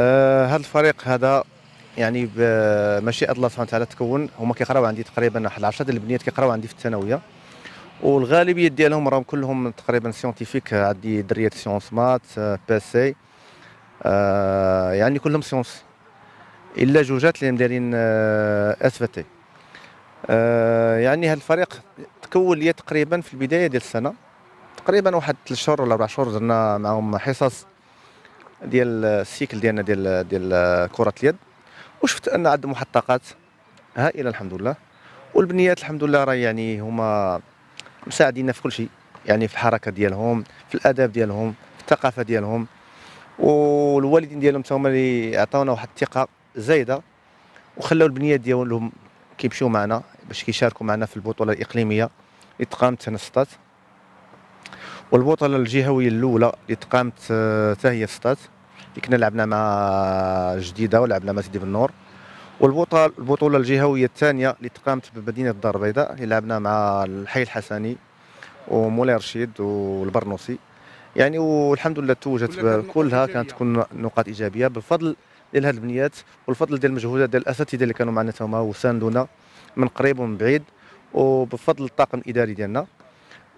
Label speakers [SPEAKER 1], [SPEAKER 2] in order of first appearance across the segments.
[SPEAKER 1] آه هذا الفريق هذا يعني بمشيئه الله سبحانه وتعالى تكون. هما كيقراو عندي تقريبا واحد 10 ديال البنيات كيقراو عندي في الثانوية. والغالبية ديالهم راهم كلهم تقريبا scientifique عندي دريات sciences maths PC آه يعني كلهم sciences إلا جوجات اللي دايرين SVT يعني هذا الفريق تكون لي تقريبا في البداية ديال السنة. تقريبا واحد ثلاث شهور ولا أربع شهور درنا معهم حصص. ديال السيكل ديالنا ديال ديال كرة اليد وشفت أن عندهم واحد الطاقات هائلة الحمد لله والبنيات الحمد لله راه يعني هما مساعدينا في كل شيء يعني في الحركة ديالهم في الاداب ديالهم في الثقافة ديالهم والوالدين ديالهم هما اللي عطاونا واحد الثقة زايدة وخلاو البنيات ديالهم كيمشيو معنا باش كيشاركوا معنا في البطولة الإقليمية اللي تقامت 6 والبطوله الجهويه الأولى اللي تقامت حتى هي في سطات اللي كنا لعبنا مع جديدة ولعبنا مع سيدي بالنور والبطوله البطولة الجهوية الثانية اللي تقامت بمدينة الدار البيضاء اللي لعبنا مع الحي الحسني ومولاي رشيد والبرنوسي. يعني والحمد لله توجت كلها كانت تكون نقاط إيجابية بفضل ديال هذه البنيات والفضل ديال المجهودات ديال الأساتذة اللي كانوا معنا هما وساندونا من قريب ومن بعيد وبفضل الطاقم الإداري ديالنا.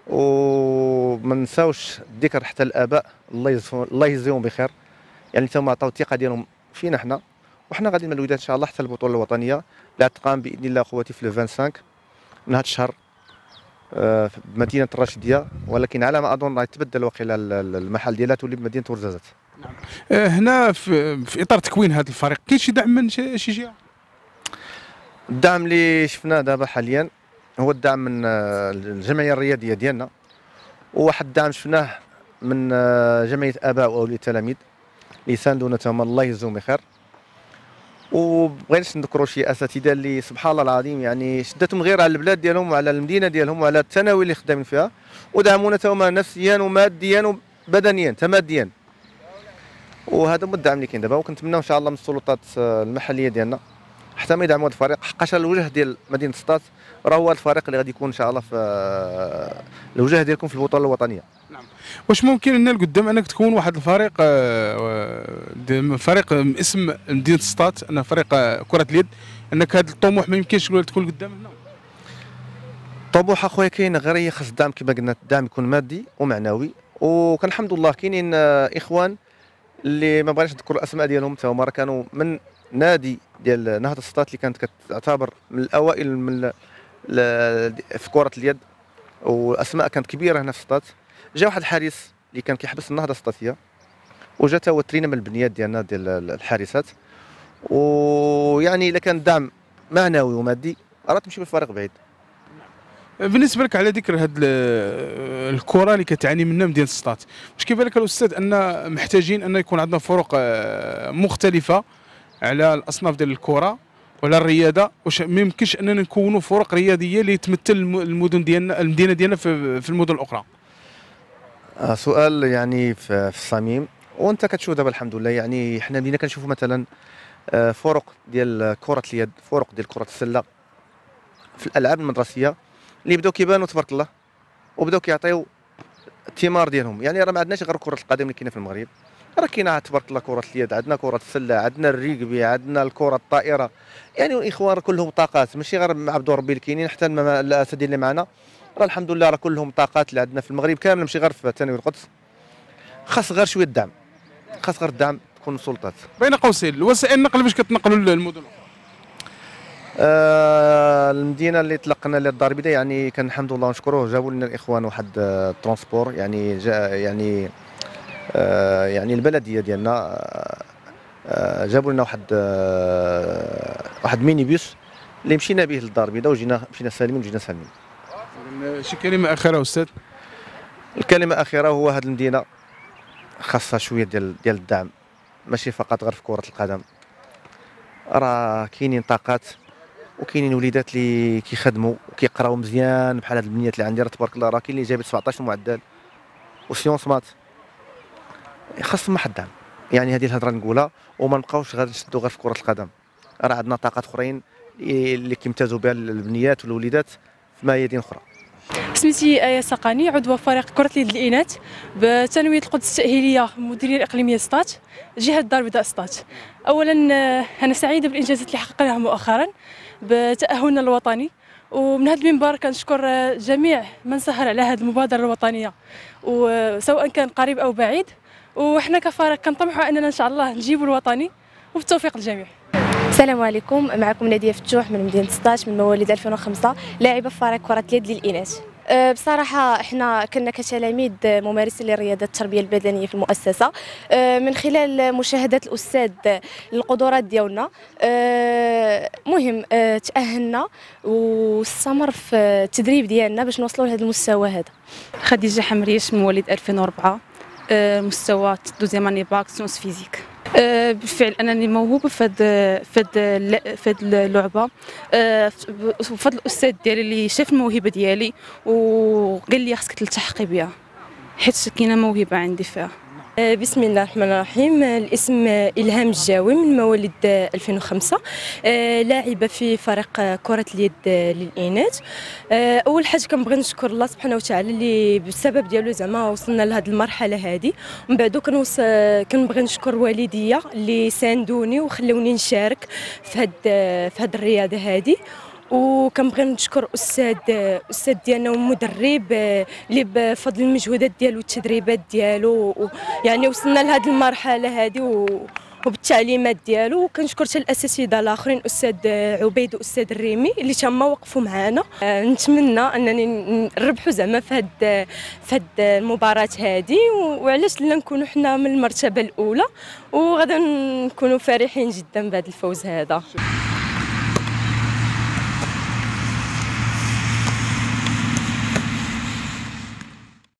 [SPEAKER 1] وما نساوش الذكر حتى الآباء الله الله يجزيهم بخير. يعني تما عطاو الثقة ديالهم فينا حنا وحنا غادي من الوداد ان شاء الله حتى البطولة الوطنية. اللي تقام بإذن الله أخواتي في 25 من هذا الشهر آه، في مدينة الراشدية. ولكن على ما أظن يتبدل وقيلا المحل ديالها تولي بمدينة ورزازات.
[SPEAKER 2] نعم. آه، هنا في, في إطار تكوين هذا الفريق كاين شي دعم من شي جهه
[SPEAKER 1] الدعم اللي شفناه دابا حاليا هو الدعم من آه، الجمعيه الرياضيه ديالنا وواحد الدعم شفناه من جمعية آباء وأولياء التلاميذ اللي ساندونا تما الله يجزيهم بخير. وبغيناش نذكروا شي أساتذة اللي سبحان الله العظيم يعني شدتهم غير على البلاد ديالهم وعلى المدينة ديالهم وعلى الثانوي اللي خدامين فيها ودعمونا هما نفسيا وماديا وبدنيا تماديا وهذا هو الدعم اللي كاين دابا وكنتمناو إن شاء الله من السلطات المحلية ديالنا. حتى ما يدعموا هذا الفريق. حقاش الوجه ديال مدينة سطات راه هو الفريق اللي غادي يكون إن شاء الله في الوجه ديالكم في البطولة الوطنية.
[SPEAKER 2] نعم. واش ممكن إن لقدام أنك تكون واحد الفريق آه، فريق اسم مدينة سطات أن فريق آه، كرة اليد أنك هذا الطموح ما يمكنش تكون قدام هنا؟
[SPEAKER 1] طموح أخويا كاين غير خاص الدعم كما قلنا الدعم يكون مادي ومعنوي. وكان الحمد لله كاينين آه، إخوان اللي ما بغيناش نذكر الأسماء ديالهم حتى هما كانوا من نادي ديال نهضه السطات اللي كانت كتعتبر من الأوائل من في كرة اليد واسماء كانت كبيرة هنا في سطات جا واحد الحارس اللي كان كيحبس النهضة السطاتية وجا هو ترينا من البنيات ديالنا ديال الحارسات. ويعني إلا كان دعم معنوي ومادي راه تمشي بالفريق بعيد.
[SPEAKER 2] بالنسبة لك على ذكر هذه الكرة اللي كتعاني منها مدينة سطات واش كيبان لك الأستاذ أن محتاجين أن يكون عندنا فرق آه، مختلفة؟ على الأصناف ديال الكرة ولا الرياضه واش ما يمكنش أننا نكونوا فرق رياضيه اللي تمثل المدن ديالنا المدينة ديالنا في المدن الأخرى.
[SPEAKER 1] آه سؤال يعني في الصميم. وأنت كتشوف دابا الحمد لله يعني حنا بدينا كنشوفوا مثلا آه فرق ديال كرة اليد فرق ديال كرة السلة في الألعاب المدرسية اللي بداو كيبانوا تبارك الله وبداو كيعطيو الثمار ديالهم. يعني راه ما عندناش غير كرة القدم اللي كاينة في المغرب. راه كاينة تبارك الله كرة اليد عندنا كرة السلة عندنا الريكبي عندنا الكرة الطائرة. يعني الاخوان كلهم طاقات ماشي غير عبد ربي اللي كاينين حتى الاساتذه اللي معنا. راه الحمد لله راه كلهم طاقات اللي عندنا في المغرب كامل ماشي غير في ثانوي القدس. خاص غير شوية الدعم خاص غير الدعم تكون السلطات.
[SPEAKER 2] بين قوسين الوسائل النقل باش كتنقلوا للمدن
[SPEAKER 1] آه المدينة اللي طلقنا لها الدار البيضاء يعني كان الحمد لله نشكروه جابوا لنا الإخوان واحد آه transport يعني جاء يعني آه يعني البلدية ديالنا آه, آه، جابوا لنا واحد آه واحد minibus اللي مشينا به للدار البيضاء وجينا مشينا سالمين وجينا سالمين.
[SPEAKER 2] شي كلمة أخيرة أستاذ؟
[SPEAKER 1] الكلمة الاخيره هو هذه المدينة خاصها شوية ديال ديال الدعم ماشي فقط غير في كرة القدم. راه كاينين طاقات وكاينين وليدات اللي كيخدموا وكيقراو مزيان بحال هاد البنيات اللي عندي. راه تبارك الله راه كاين اللي جايب 17 معدل وسيونس مات خاصهم واحد الدعم يعني هذه الهضرة نقولها وما نبقاوش غير نشدوا غير في كرة القدم. راه عندنا طاقات أخرين اللي كيمتازوا بها البنيات والوليدات في ميادين أخرى.
[SPEAKER 3] سميتي آية سقاني عضوة فريق كرة اليد الإناث بثانوية القدس التأهيلية المديرية الإقليمية سطات جهة الدار البيضاء سطات أولا آه، أنا سعيدة بالإنجازات اللي حققناها مؤخرا بتأهلنا الوطني. ومن هذا المنبر كنشكر آه، جميع من سهر على هذه المبادرة الوطنية. وسواء كان قريب أو بعيد وحنا كفريق كنطمحوا أننا إن شاء الله نجيب الوطني وبالتوفيق للجميع.
[SPEAKER 4] السلام عليكم معكم نادية فتوح من مدينة 16 من مواليد 2005 لاعبة في فريق كرة اليد للإناث. أه، بصراحة إحنا كنا كتلاميذ ممارسين لرياضة التربية البدنية في المؤسسة أه، من خلال مشاهدة الأستاذ للقدرات ديالنا أه، مهم تأهلنا واستمر في التدريب ديالنا باش نوصلوا لهذا المستوى هذا.
[SPEAKER 5] خديجة حمريش مواليد 2004 مستوى deuxième année bac sciences physiques. آه، بالفعل انني موهوبة في هاد في هاد اللعبة. آه، بفضل الأستاذ ديالي اللي شاف الموهبة ديالي وقال لي خصك تلتحقي بها حيت كاينة موهبة عندي فيها.
[SPEAKER 3] آه، بسم الله الرحمن الرحيم. الاسم إلهام الجاوي من مواليد 2005 آه، لاعبة في فريق كرة اليد للإناث. آه، أول حاجة كنبغي نشكر الله سبحانه وتعالى اللي بسبب ديالو زعما وصلنا لهذه المرحلة هذه ومن بعد كنبغي نشكر والديا اللي ساندوني وخلوني نشارك في هاد في الرياضة هذه وكنبغي نشكر أستاذ أستاذ ديالنا ومدرب اللي بفضل المجهودات ديالو والتدريبات ديالو يعني وصلنا لهذه المرحلة هذه وبالتعليمات ديالو. وكنشكر حتى الاساتذه الآخرين أستاذ عبيد وأستاذ الريمي اللي تما وقفوا معنا نتمنى أنني نربحوا زعما في هاد في هاد المباراة هذه وعلاش لا نكونوا حنا من المرتبة الأولى؟ وغدا نكونوا فرحين جدا بهذا الفوز هذا.